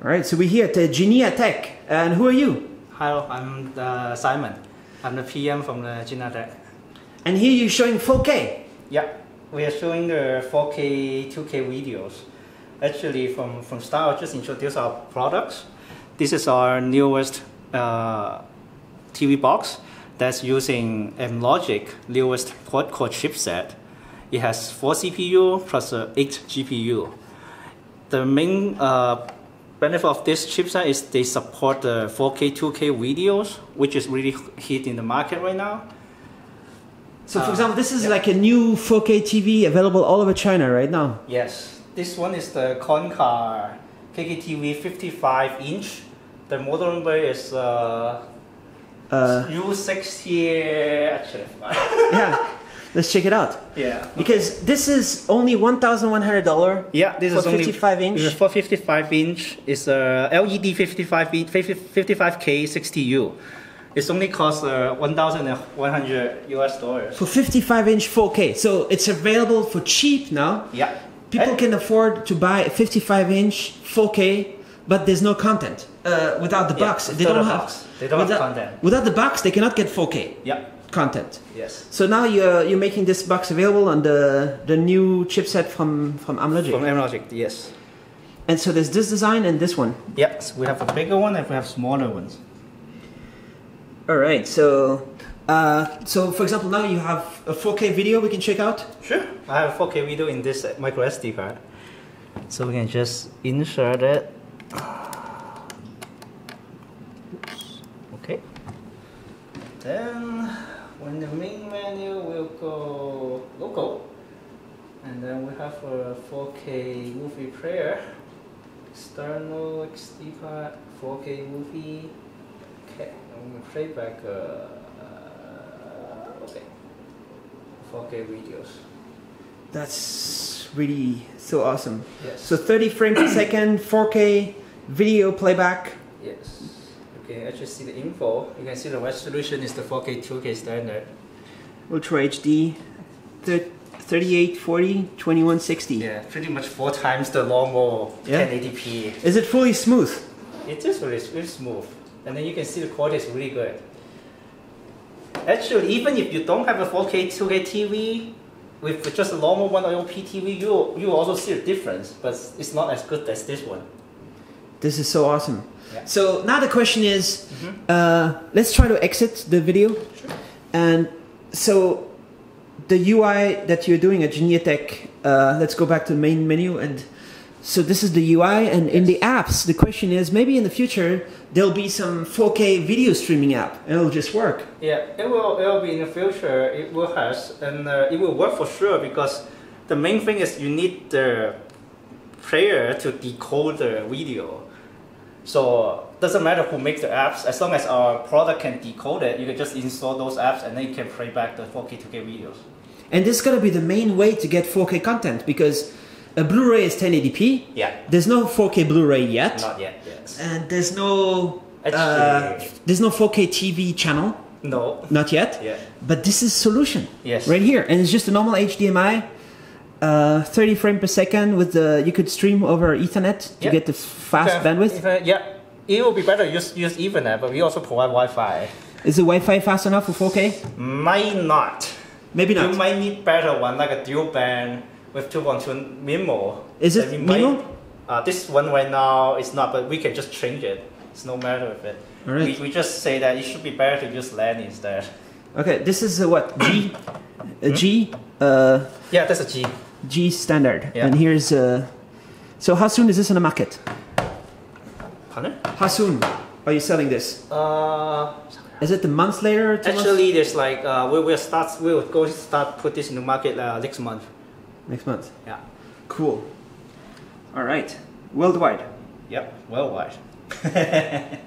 All right, so we're here at Genia Tech, and who are you? Hello, I'm uh, Simon. I'm the PM from the Geniatech. And here you're showing 4K. Yeah, we are showing the 4K, 2K videos. Actually, from from start, I'll just introduce our products. This is our newest uh, TV box that's using Amlogic newest quad-core chipset. It has four CPU plus uh, eight GPU. The main uh, benefit of this chipset is they support the 4K, 2K videos, which is really hit in the market right now. So, for Uh, example, this is yeah. like a new 4K TV available all over China right now. Yes, this one is the Konka KKTV 55 inch. The model number is uh, Uh, U60. Actually, yeah, let's check it out. yeah. Because this is only $1,100 Yeah, this for is only 55 inch. This is for 55 inch. It's a LED 55 inch, 55K 60U. It's only cost uh, 1,100 US dollars. for 55 inch 4K. So it's available for cheap now. Yeah. People And- can afford to buy a 55 inch 4K, but there's no content uh, without the Yeah, box. They don't the have. box. They don't have content. Without the box, they cannot get 4K Yeah. Content. Yes. So now you're you're making this box available on the the new chipset from from Amlogic. From Amlogic, yes. and so there's this design and this one. Yes, we have a bigger one and we have smaller ones. All right. So uh, so for example, now you have a 4K video we can check out. Sure. I have a 4K video in this micro SD card. So we can just insert it. Oops. Okay. Then when the main menu will go local. And then we have a 4K movie player. External XD card, 4K movie. Okay, I'm gonna play back uh, uh, okay. 4K videos. That's really so awesome. Yes. So 30 frames per second, 4K video playback. yes. Can actually see the info. You can see the resolution is the 4K 2K standard. Ultra HD, thir- 3840, 2160. Yeah, pretty much four times the normal Yeah. 1080p. Is it fully smooth? It is really, really smooth. And then you can see the quality is really good. Actually, even if you don't have a 4K 2K TV, with just a normal 1OP TV, you you also see a difference, but it's not as good as this one. This is so awesome. Yeah. So now the question is, Mhm. uh, let's try to exit the video. And so the UI that you're doing at Geniatech, uh, let's go back to the main menu. And so this is the UI. And in the apps, the question is maybe in the future, there'll be some 4K video streaming app and it'll just work. Yeah, it will. It will be in the future. It will has, and uh, it will work for sure because the main thing is you need the player to decode the video. So doesn't matter who makes the apps, as long as our product can decode it, you can just install those apps and then you can play back the 4K 2K videos. And this is going to be the main way to get 4K content because a Blu-ray is 1080p. Yeah, There's no 4K Blu-ray yet. not yet. Yes. And there's no uh, there's no 4K TV channel, No. not yet. Yeah. But this is solution Yes. right here, and it's just a normal HDMI, uh, 30 frame per second with the you could stream over Ethernet to get the fast bandwidth. if, uh, yeah, it will be better use use Ethernet, but we also provide Wi-Fi. Is the Wi-Fi fast enough for 4K? Might not. Maybe not. You might need better one, like a dual band with 2.2 MIMO. Is it MIMO? Uh, this one right now is not, but we can just change it. It's no matter with it. Alright. We, we just say that it should be better to use LAN instead. Okay, this is what G, Hmm? uh, Yeah, that's a G. G standard, Yeah. and here's uh, so how soon is this on the market? Pardon? How soon are you selling this? Uh, Is it a month later? Two months? actually, there's like uh, we will start. We will go start put this in the market uh, next month. next month. Yeah. Cool. All right, worldwide. Yep. Worldwide.